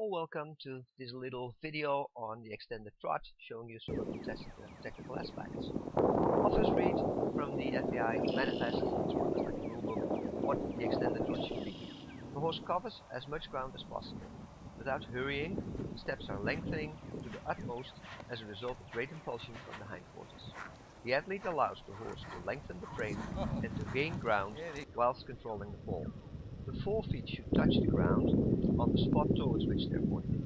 Welcome to this little video on the extended trot showing you some of the technical aspects. I'll first read from the FEI manifest, what the extended trot should be. The horse covers as much ground as possible. Without hurrying, steps are lengthening to the utmost as a result of great impulsion from the hindquarters. The athlete allows the horse to lengthen the frame and to gain ground whilst controlling the fall. The forefeet should touch the ground on the spot towards which they're pointing.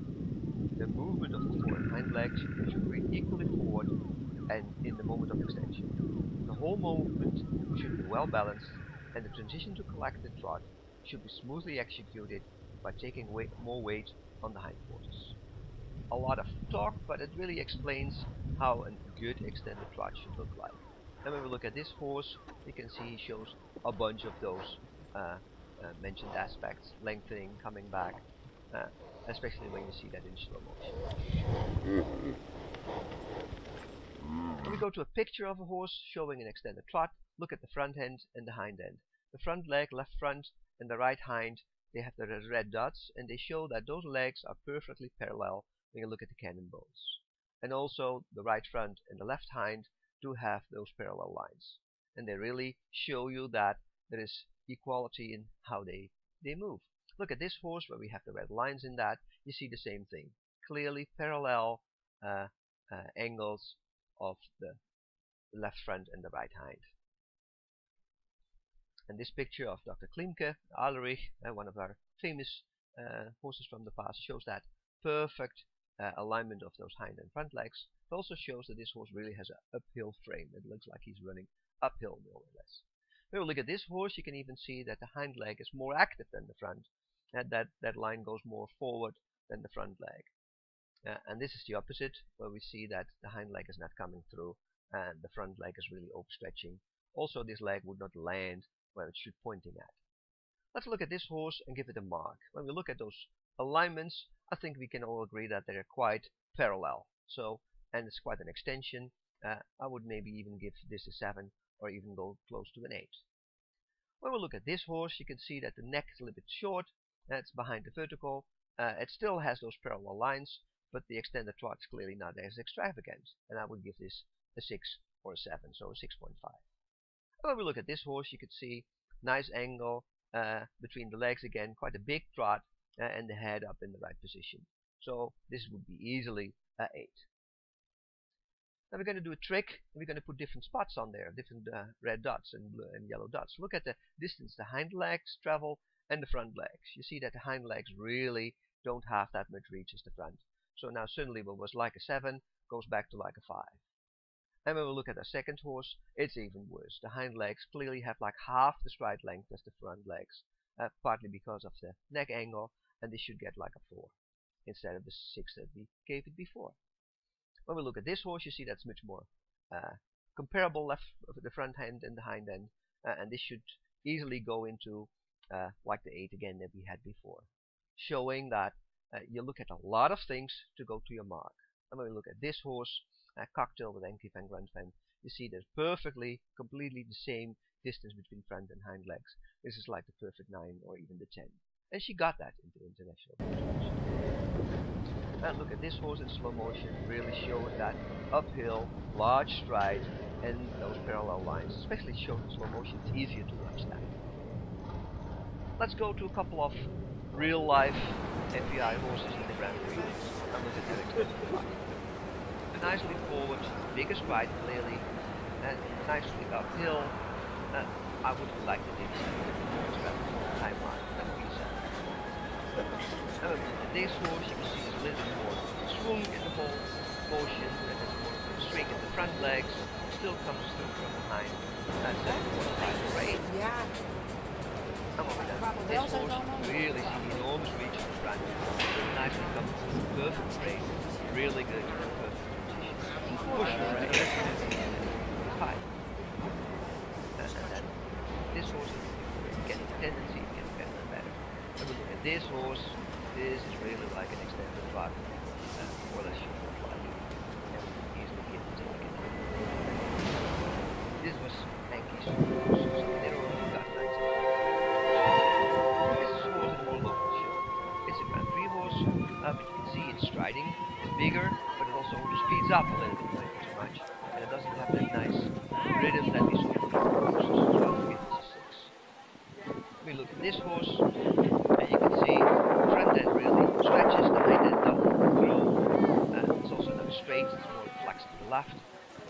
The movement of the fore and hind legs should be equally forward and in the moment of extension. The whole movement should be well balanced and the transition to collected trot should be smoothly executed by taking weight, more weight on the hindquarters. A lot of talk, but it really explains how a good extended trot should look like. And when we look at this horse, you can see he shows a bunch of those uh, uh, mentioned aspects, lengthening, coming back, uh, especially when you see that in slow motion. When we go to a picture of a horse showing an extended trot, look at the front end and the hind end. The front leg, left front, and the right hind, they have the red dots, and they show that those legs are perfectly parallel when you look at the cannon bones. And also, the right front and the left hind do have those parallel lines. And they really show you that there is equality in how they, they move. Look at this horse where we have the red lines in that. You see the same thing. Clearly parallel uh, uh, angles of the left front and the right hind. And this picture of Dr. Klimke, Ahlerich, uh, one of our famous uh, horses from the past, shows that perfect uh, alignment of those hind and front legs. It also shows that this horse really has an uphill frame. It looks like he's running uphill more or less. We look at this horse, you can even see that the hind leg is more active than the front. And that, that line goes more forward than the front leg. Uh, and this is the opposite, where we see that the hind leg is not coming through and the front leg is really overstretching. Also, this leg would not land where it should pointing at. Let's look at this horse and give it a mark. When we look at those alignments, I think we can all agree that they're quite parallel. So, and it's quite an extension. Uh, I would maybe even give this a 7 or even go close to an 8. When we look at this horse, you can see that the neck is a little bit short. That's behind the vertical. Uh, it still has those parallel lines, but the extended trot is clearly not as extravagant. And I would give this a 6 or a 7, so a 6.5. When we look at this horse, you can see nice angle uh, between the legs again, quite a big trot, uh, and the head up in the right position. So this would be easily a 8. Now we're going to do a trick. We're going to put different spots on there, different uh, red dots and blue and yellow dots. Look at the distance the hind legs travel and the front legs. You see that the hind legs really don't have that much reach as the front. So now suddenly what was like a 7 goes back to like a 5. And when we look at the second horse, it's even worse. The hind legs clearly have like half the stride length as the front legs, uh, partly because of the neck angle, and this should get like a 4 instead of the 6 that we gave it before. When we look at this horse, you see that's much more uh, comparable left the front end and the hind end, uh, and this should easily go into uh, like the 8 again that we had before, showing that uh, you look at a lot of things to go to your mark. And when we look at this horse, uh, cocktail with Anky van Grunsven, you see there's perfectly, completely the same distance between front and hind legs. This is like the perfect 9 or even the 10. And she got that into international and look at this horse in slow motion, really showing that uphill, large stride, and those parallel lines. Especially shown in slow motion, it's easier to understand. Let's go to a couple of real life FEI horses in the Grand Prix and look at their extended Nicely forward, bigger stride clearly, and nicely uphill. Uh, I would like to take a timeline. That be sad. this horse you can see little bit more swung in the whole motion, and it's more straight in the front legs, still comes through from behind. That's that by the right. Yeah. Come on, that. This horse really enormous reach in the front. Nicely comes through, perfect race. really good, perfect. Push the right. High. And, and then this horse is getting tendency to get better and better. We look at this horse, this is really like an extended trot. Uh, or less should look like. And easily get taken. This was a Grand Prix horse, Uh, but you can see it's striding, it's bigger, but it also speeds up a little bit too much. And it doesn't have that nice rhythm that we saw the horses as well. We look at this horse, left.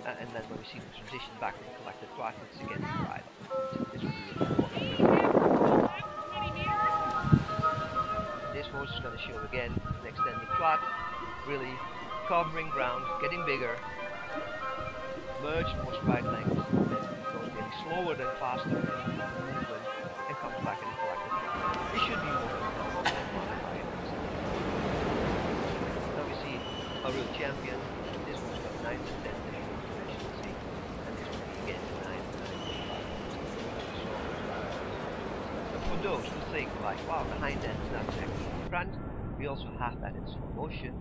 Uh, and then when we see the transition back to the collected it's again the right. This horse is going to show again an extended trot, really covering ground, getting bigger, merge more stride length, those who think like, wow, the hind end is not actually in front, we also have that in slow motion.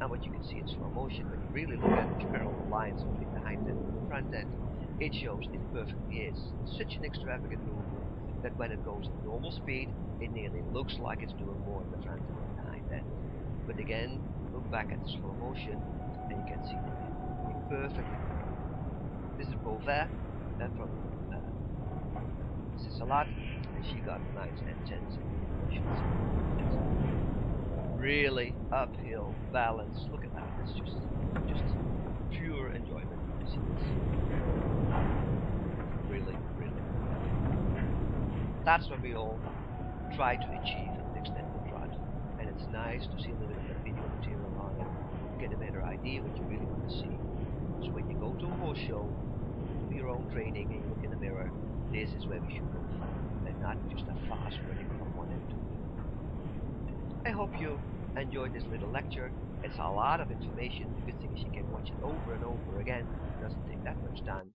And what you can see in slow motion, when you really look at the parallel lines between the hind end and the front end, it shows it perfectly is. Such an extravagant movement that when it goes at normal speed, it nearly looks like it's doing more in the front end than the hind end. But again, look back at the slow motion, and you can see it perfectly. This is Beauvais, uh, from uh, Cisallat, she got nines nice intense really uphill balance. Look at that. It's just just pure enjoyment. Really, really. That's what we all try to achieve in an extended trot. And it's nice to see a little bit of video material on it, get a better idea what you really want to see. So when you go to a horse show, do your own training and you look in the mirror, this is where we should go and not just a fast running from one end to the other. I hope you enjoyed this little lecture. It's a lot of information. The good thing is you can watch it over and over again. It doesn't take that much time.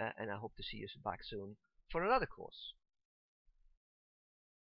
Uh, and I hope to see you back soon for another course.